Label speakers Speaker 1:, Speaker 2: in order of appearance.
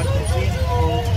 Speaker 1: 哦。